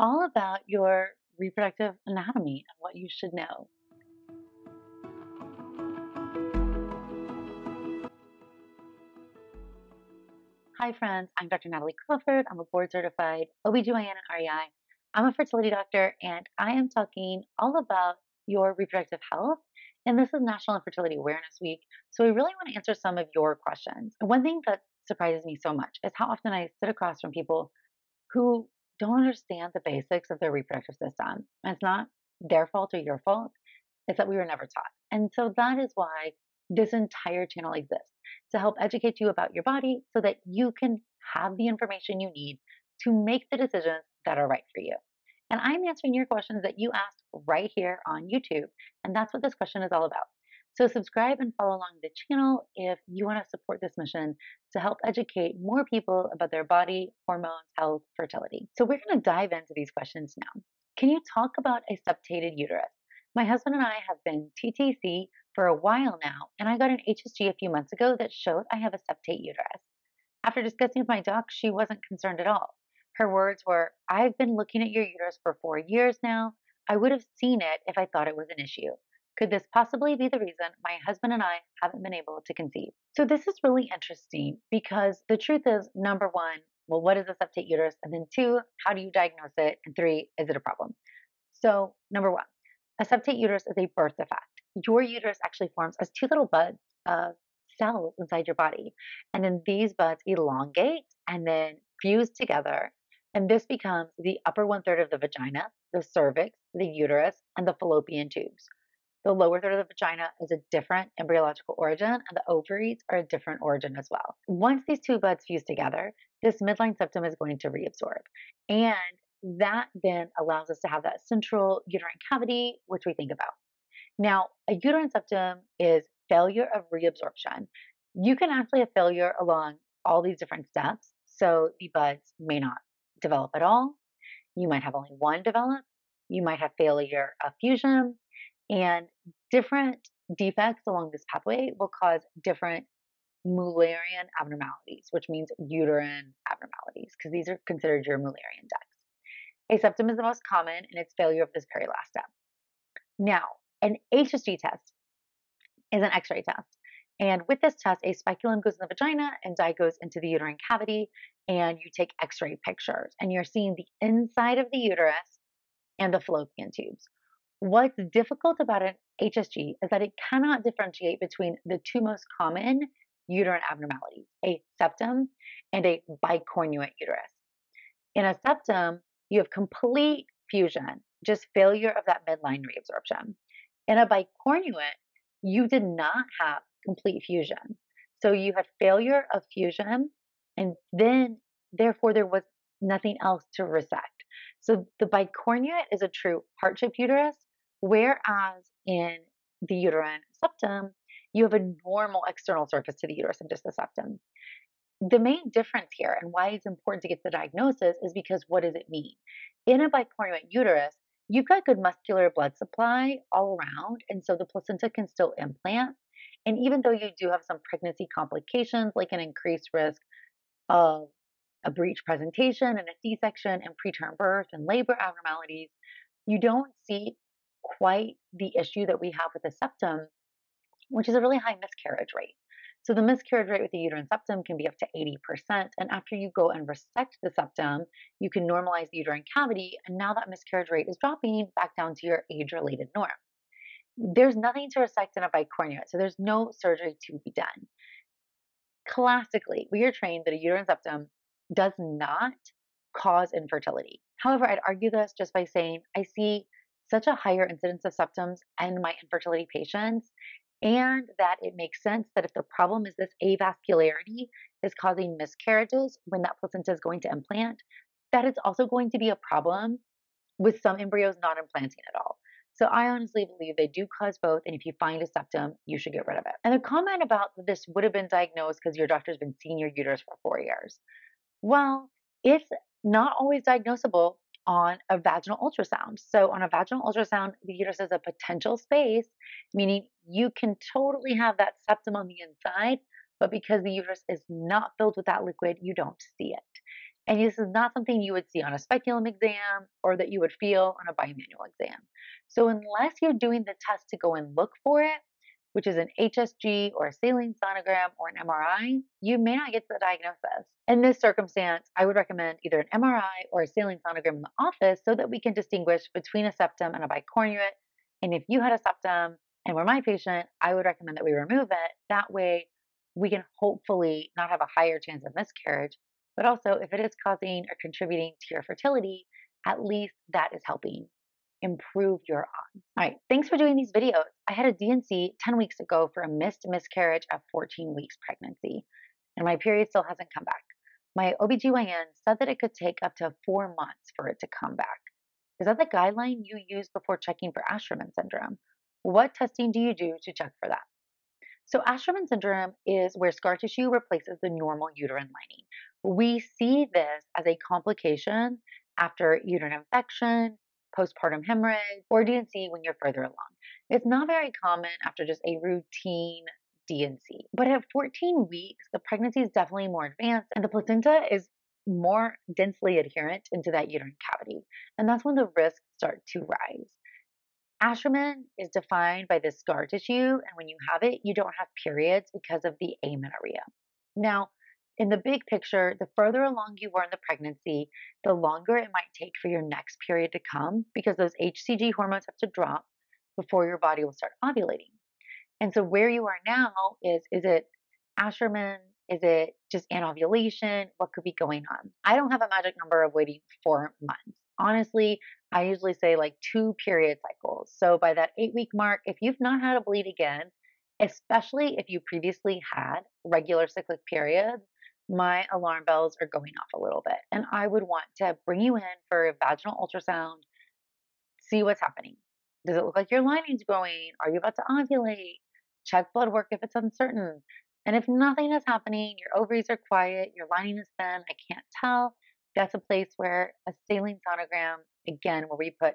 all about your reproductive anatomy and what you should know. Hi, friends. I'm Dr. Natalie Crawford. I'm a board certified OBGYN and REI. I'm a fertility doctor, and I am talking all about your reproductive health. And this is National Infertility Awareness Week. So, we really want to answer some of your questions. One thing that surprises me so much is how often I sit across from people who don't understand the basics of their reproductive system. It's not their fault or your fault, it's that we were never taught. And so, that is why this entire channel exists to help educate you about your body so that you can have the information you need to make the decisions that are right for you. And I'm answering your questions that you asked right here on YouTube. And that's what this question is all about. So, subscribe and follow along the channel if you want to support this mission to help educate more people about their body, hormones, health, fertility. So, we're going to dive into these questions now. Can you talk about a septated uterus? My husband and I have been TTC for a while now, and I got an HSG a few months ago that showed I have a septate uterus. After discussing with my doc, she wasn't concerned at all. Her words were, I've been looking at your uterus for four years now. I would have seen it if I thought it was an issue. Could this possibly be the reason my husband and I haven't been able to conceive? So, this is really interesting because the truth is number one, well, what is a septate uterus? And then two, how do you diagnose it? And three, is it a problem? So, number one, a septate uterus is a birth defect your uterus actually forms as two little buds of cells inside your body. And then these buds elongate and then fuse together. And this becomes the upper one third of the vagina, the cervix, the uterus, and the fallopian tubes. The lower third of the vagina is a different embryological origin, and the ovaries are a different origin as well. Once these two buds fuse together, this midline septum is going to reabsorb. And that then allows us to have that central uterine cavity, which we think about. Now, a uterine septum is failure of reabsorption. You can actually have failure along all these different steps. So the buds may not develop at all. You might have only one develop. You might have failure of fusion. And different defects along this pathway will cause different Mullerian abnormalities, which means uterine abnormalities, because these are considered your Mullerian. A septum is the most common, and it's failure of this last step. Now, an HSG test is an X ray test. And with this test, a speculum goes in the vagina and dye goes into the uterine cavity, and you take X ray pictures, and you're seeing the inside of the uterus and the fallopian tubes. What's difficult about an HSG is that it cannot differentiate between the two most common uterine abnormalities, a septum and a bicornuate uterus. In a septum, you have complete fusion, just failure of that midline reabsorption. In a bicornuate, you did not have complete fusion. So you had failure of fusion, and then therefore there was nothing else to resect. So the bicornuate is a true heart shaped uterus, whereas in the uterine septum, you have a normal external surface to the uterus and just the septum. The main difference here and why it's important to get the diagnosis is because what does it mean? In a bicornuate uterus, you've got good muscular blood supply all around, and so the placenta can still implant. And even though you do have some pregnancy complications, like an increased risk of a breech presentation and a C section and preterm birth and labor abnormalities, you don't see quite the issue that we have with the septum, which is a really high miscarriage rate. So the miscarriage rate with the uterine septum can be up to 80%. And after you go and resect the septum, you can normalize the uterine cavity. And now that miscarriage rate is dropping back down to your age related norm. There's nothing to resect in a bicornuate, so there's no surgery to be done. Classically, we are trained that a uterine septum does not cause infertility. However, I'd argue this just by saying I see such a higher incidence of septums in my infertility patients and that it makes sense that if the problem is this avascularity is causing miscarriages when that placenta is going to implant, that it's also going to be a problem with some embryos not implanting at all. So I honestly believe they do cause both, and if you find a septum, you should get rid of it. And the comment about this would have been diagnosed because your doctor's been seeing your uterus for four years. Well, it's not always diagnosable on a vaginal ultrasound. So, on a vaginal ultrasound, the uterus is a potential space, meaning you can totally have that septum on the inside, but because the uterus is not filled with that liquid, you don't see it. And this is not something you would see on a speculum exam or that you would feel on a bimanual exam. So unless you're doing the test to go and look for it, which is an HSG or a saline sonogram or an MRI, you may not get the diagnosis. In this circumstance, I would recommend either an MRI or a saline sonogram in the office so that we can distinguish between a septum and a bicornuate. And if you had a septum and were my patient, I would recommend that we remove it. That way, we can hopefully not have a higher chance of miscarriage. But also, if it is causing or contributing to your fertility, at least that is helping improve your odds. All right, thanks for doing these videos. I had a D&C 10 weeks ago for a missed miscarriage at 14 weeks pregnancy, and my period still hasn't come back. My OBGYN said that it could take up to four months for it to come back. Is that the guideline you use before checking for Asherman syndrome? What testing do you do to check for that? So, Asherman syndrome is where scar tissue replaces the normal uterine lining. We see this as a complication after uterine infection, postpartum hemorrhage, or D&C when you're further along. It's not very common after just a routine D&C. But at 14 weeks, the pregnancy is definitely more advanced and the placenta is more densely adherent into that uterine cavity. And that's when the risks start to rise. Asherman is defined by this scar tissue, and when you have it, you don't have periods because of the amenorrhea. Now, in the big picture, the further along you were in the pregnancy, the longer it might take for your next period to come because those HCG hormones have to drop before your body will start ovulating. And so where you are now is is it Asherman? Is it just anovulation? What could be going on? I don't have a magic number of waiting four months. Honestly, I usually say like two period cycles. So by that eight week mark, if you've not had a bleed again, especially if you previously had regular cyclic periods, my alarm bells are going off a little bit. And I would want to bring you in for a vaginal ultrasound, see what's happening. Does it look like your lining's growing? Are you about to ovulate? Check blood work if it's uncertain. And if nothing is happening, your ovaries are quiet, your lining is thin, I can't tell, that's a place where a saline sonogram, again, where we put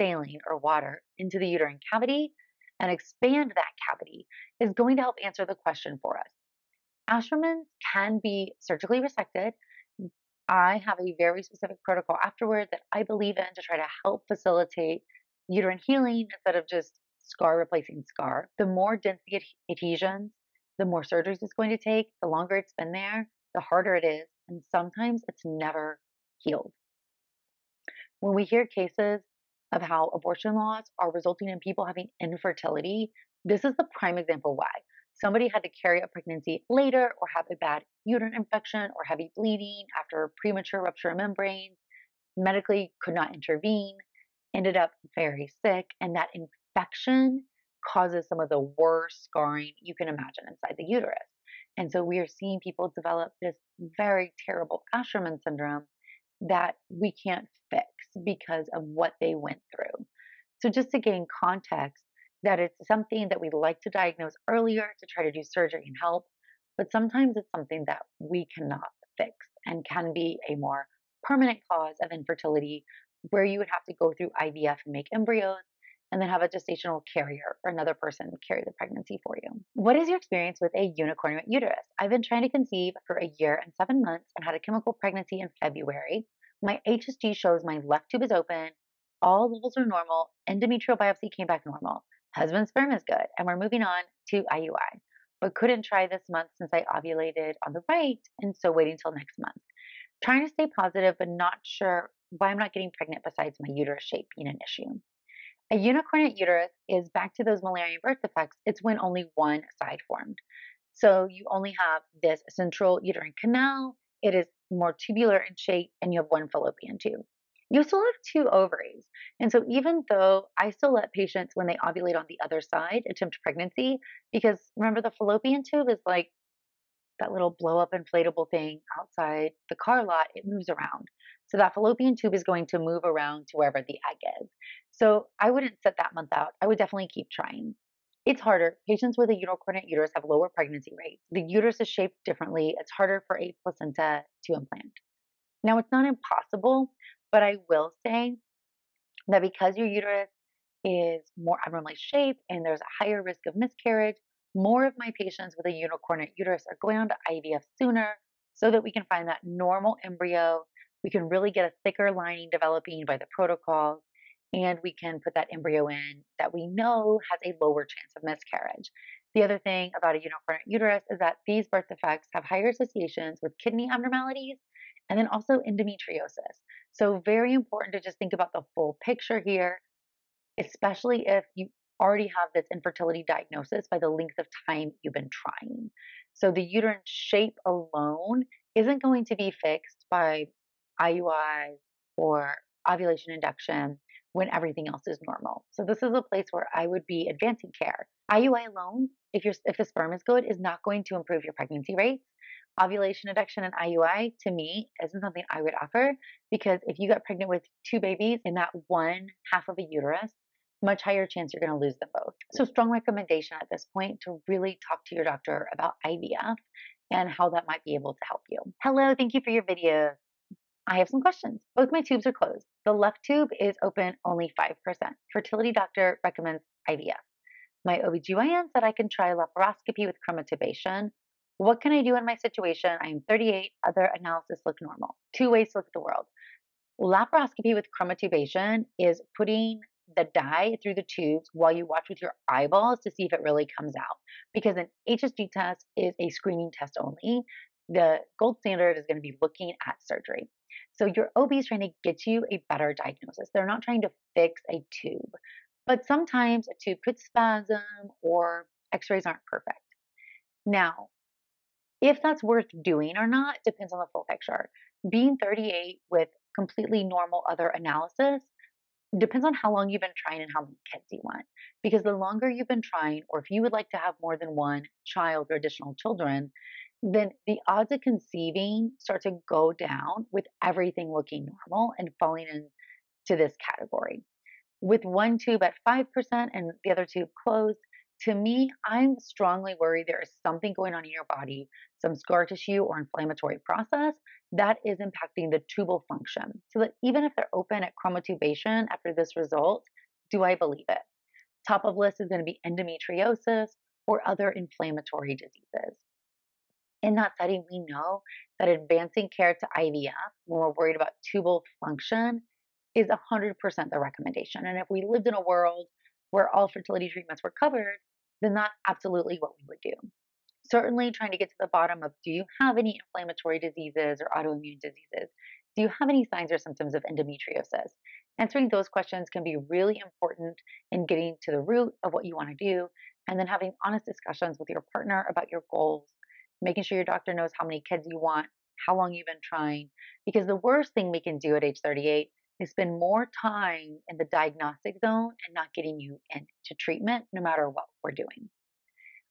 saline or water into the uterine cavity and expand that cavity, is going to help answer the question for us Ashermans can be surgically resected. I have a very specific protocol afterward that I believe in to try to help facilitate uterine healing instead of just scar replacing scar. The more dense the adhesions, the more surgeries it's going to take, the longer it's been there, the harder it is, and sometimes it's never healed. When we hear cases of how abortion laws are resulting in people having infertility, this is the prime example why somebody had to carry a pregnancy later or have a bad uterine infection or heavy bleeding after premature rupture of membranes, medically could not intervene, ended up very sick, and that infection causes some of the worst scarring you can imagine inside the uterus. And so we are seeing people develop this very terrible Asherman syndrome that we can't fix because of what they went through. So, just to gain context, that it's something that we'd like to diagnose earlier to try to do surgery and help, but sometimes it's something that we cannot fix and can be a more permanent cause of infertility where you would have to go through IVF and make embryos and then have a gestational carrier or another person carry the pregnancy for you. What is your experience with a unicornuate uterus? I've been trying to conceive for a year and seven months and had a chemical pregnancy in February. My HSG shows my left tube is open, all levels are normal, endometrial biopsy came back normal. Husband's sperm is good, and we're moving on to IUI, but couldn't try this month since I ovulated on the right, and so waiting till next month. Trying to stay positive, but not sure why I'm not getting pregnant besides my uterus shape being an issue. A unicornuate uterus is back to those Müllerian birth defects. It's when only one side formed. So you only have this central uterine canal. It is more tubular in shape, and you have one fallopian tube you still have two ovaries. And so, even though I still let patients, when they ovulate on the other side, attempt pregnancy, because remember, the fallopian tube is like that little blow up inflatable thing outside the car lot, it moves around. So, that fallopian tube is going to move around to wherever the egg is. So, I wouldn't set that month out. I would definitely keep trying. It's harder. Patients with a unicornuate uterus have lower pregnancy rates. The uterus is shaped differently. It's harder for a placenta to implant. Now, it's not impossible, but I will say that because your uterus is more abnormally shaped and there's a higher risk of miscarriage, more of my patients with a unicornuate uterus are going on to IVF sooner so that we can find that normal embryo we can really get a thicker lining developing by the protocols, and we can put that embryo in that we know has a lower chance of miscarriage. The other thing about a unicorn uterus is that these birth defects have higher associations with kidney abnormalities and then also endometriosis. So, very important to just think about the full picture here, especially if you already have this infertility diagnosis by the length of time you've been trying. So, the uterine shape alone isn't going to be fixed by IUI or ovulation induction when everything else is normal. So this is a place where I would be advancing care. IUI alone, if your if the sperm is good, is not going to improve your pregnancy rates. Ovulation induction and IUI to me isn't something I would offer because if you got pregnant with two babies in that one half of a uterus, much higher chance you're going to lose them both. So strong recommendation at this point to really talk to your doctor about IVF and how that might be able to help you. Hello, thank you for your video. I have some questions. Both my tubes are closed. The left tube is open only 5%. Fertility doctor recommends IVF. My OBGYN said I can try laparoscopy with chromotubation. What can I do in my situation? I am 38. Other analysis look normal. Two ways to look at the world. Laparoscopy with chromotubation is putting the dye through the tubes while you watch with your eyeballs to see if it really comes out. Because an HSG test is a screening test only. The gold standard is going to be looking at surgery. So your OB is trying to get you a better diagnosis. They're not trying to fix a tube. But sometimes a tube could spasm or x rays aren't perfect. Now, if that's worth doing or not depends on the full picture. Being 38 with completely normal other analysis depends on how long you've been trying and how many kids you want. Because the longer you've been trying, or if you would like to have more than one child or additional children, then the odds of conceiving start to go down with everything looking normal and falling into this category. With one tube at 5% and the other tube closed, to me, I'm strongly worried there is something going on in your body, some scar tissue or inflammatory process that is impacting the tubal function. So that even if they're open at chromotubation after this result, do I believe it? Top of list is going to be endometriosis or other inflammatory diseases in that setting, we know that advancing care to IVF when we're worried about tubal function is 100% the recommendation. And if we lived in a world where all fertility treatments were covered, then that's absolutely what we would do. Certainly, trying to get to the bottom of do you have any inflammatory diseases or autoimmune diseases? Do you have any signs or symptoms of endometriosis? Answering those questions can be really important in getting to the root of what you want to do and then having honest discussions with your partner about your goals making sure your doctor knows how many kids you want, how long you've been trying. Because the worst thing we can do at age 38 is spend more time in the diagnostic zone and not getting you into treatment, no matter what we're doing.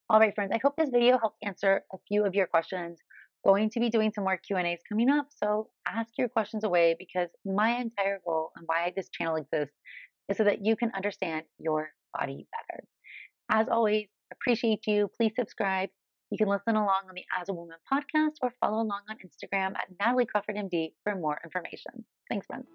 All right, friends, I hope this video helped answer a few of your questions. Going to be doing some more Q&As coming up, so ask your questions away because my entire goal and why this channel exists is so that you can understand your body better. As always, appreciate you. Please subscribe you can listen along on the As a Woman podcast or follow along on Instagram at Natalie Crawford MD for more information. Thanks, friends.